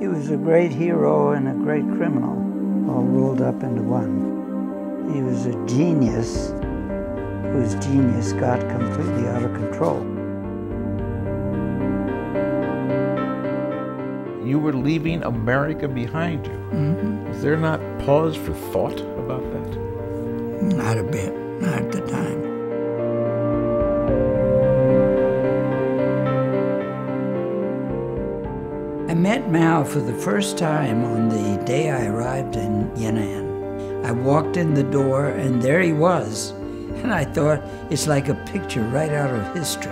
He was a great hero and a great criminal, all rolled up into one. He was a genius whose genius got completely out of control. You were leaving America behind you. Mm-hmm. Is there not pause for thought about that? Not a bit, not at the time. I met Mao for the first time on the day I arrived in Yan'an. I walked in the door and there he was, and I thought it's like a picture right out of history.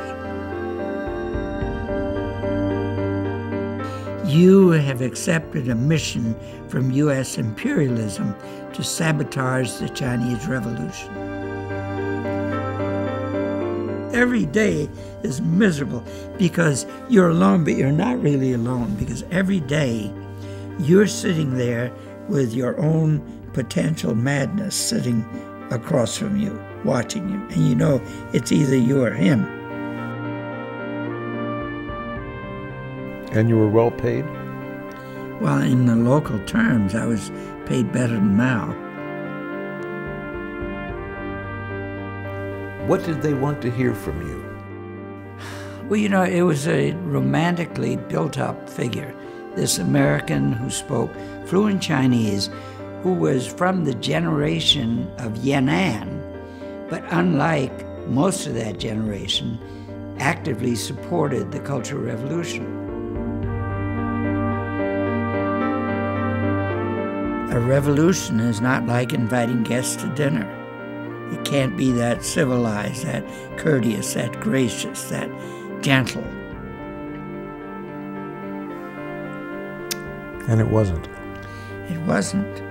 You have accepted a mission from U.S. imperialism to sabotage the Chinese Revolution. Every day is miserable because you're alone, but you're not really alone because every day you're sitting there with your own potential madness sitting across from you, watching you, and you know it's either you or him. And you were well paid? Well, in the local terms, I was paid better than Mao. What did they want to hear from you? Well, you know, it was a romantically built up figure. This American who spoke fluent Chinese, who was from the generation of Yan'an, but unlike most of that generation, actively supported the Cultural Revolution. A revolution is not like inviting guests to dinner. It can't be that civilized, that courteous, that gracious, that gentle. And it wasn't. It wasn't.